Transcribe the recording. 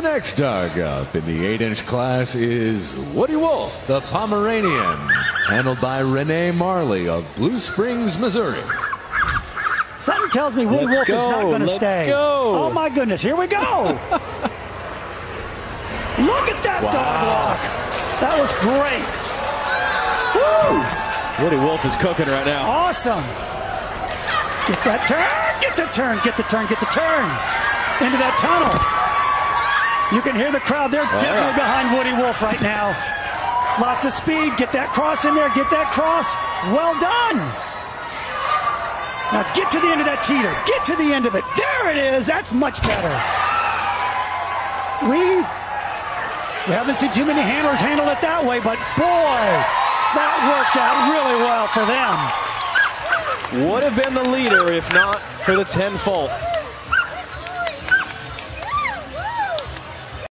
The next dog up in the 8-inch class is Woody Wolf, the Pomeranian, handled by Renee Marley of Blue Springs, Missouri. Something tells me Woody Let's Wolf is not going to stay. go. Oh my goodness, here we go. Look at that dog walk. That was great. Woo! Woody Wolf is cooking right now. Awesome. Get that turn, get the turn, get the turn, get the turn. Into that tunnel. You can hear the crowd. They're definitely behind Woody Wolf right now. Lots of speed. Get that cross in there. Get that cross. Well done. Now get to the end of that teeter. Get to the end of it. There it is. That's much better. We we haven't seen too many handlers handle it that way, but boy, that worked out really well for them. Would have been the leader if not for the 10 fault.